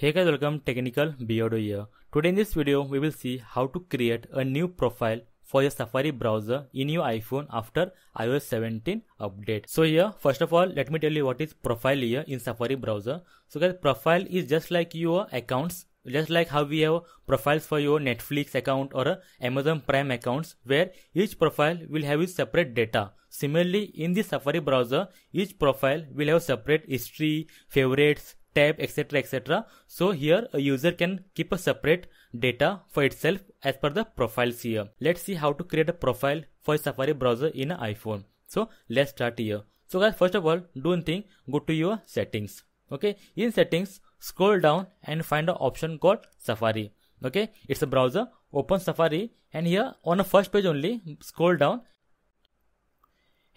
Hey guys welcome to technical Beardo here. Today in this video we will see how to create a new profile for your Safari browser in your iPhone after iOS 17 update. So here first of all let me tell you what is profile here in Safari browser. So guys profile is just like your accounts just like how we have profiles for your Netflix account or Amazon Prime accounts where each profile will have its separate data. Similarly in the Safari browser each profile will have separate history, favorites, tab etc etc so here a user can keep a separate data for itself as per the profiles here. Let's see how to create a profile for safari browser in an iphone. So let's start here. So guys first of all do one thing. Go to your settings. Okay? In settings scroll down and find an option called safari. Okay? It's a browser. Open safari. And here on the first page only scroll down.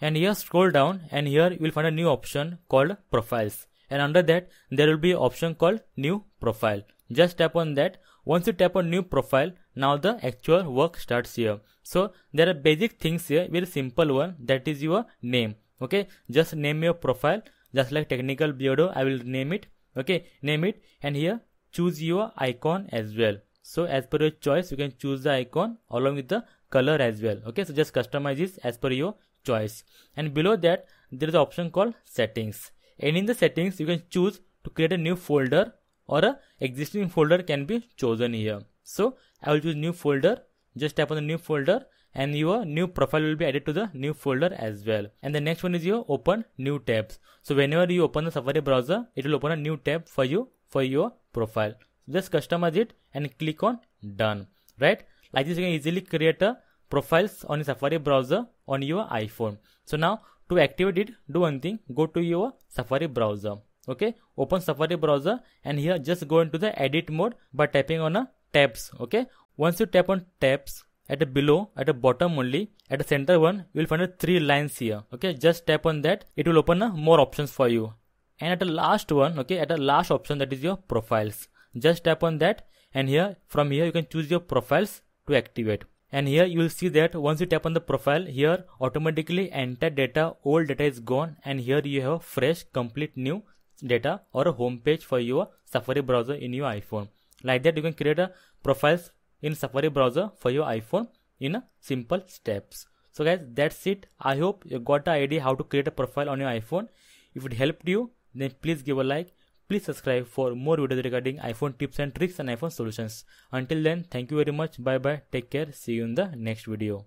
And here scroll down. And here you will find a new option called profiles and under that there will be option called new profile. Just tap on that. Once you tap on new profile now the actual work starts here. So there are basic things here very simple one that is your name. Okay? Just name your profile just like technical beardo i will name it. Okay? Name it and here choose your icon as well. So as per your choice you can choose the icon along with the color as well. Okay? So just customize this as per your choice. And below that there is an option called settings and in the settings you can choose to create a new folder or a existing folder can be chosen here. So i will choose new folder. Just tap on the new folder and your new profile will be added to the new folder as well. And the next one is your open new tabs. So whenever you open the safari browser it will open a new tab for you for your profile. So just customize it and click on done right? Like this you can easily create a profiles on safari browser on your iphone. So now to activate it do one thing go to your safari browser. Okay? Open safari browser and here just go into the edit mode by tapping on a tabs. Okay? Once you tap on tabs at the below at the bottom only at the center one you will find a three lines here. Okay? Just tap on that. It will open a more options for you. And at the last one okay? At the last option that is your profiles. Just tap on that and here from here you can choose your profiles to activate and here you will see that once you tap on the profile here automatically enter data old data is gone. And here you have fresh complete new data or a home page for your safari browser in your iphone. Like that you can create a profiles in safari browser for your iphone in a simple steps. So guys that's it. I hope you got the idea how to create a profile on your iphone. If it helped you then please give a like Please subscribe for more videos regarding iPhone tips and tricks and iPhone solutions. Until then, thank you very much. Bye bye. Take care. See you in the next video.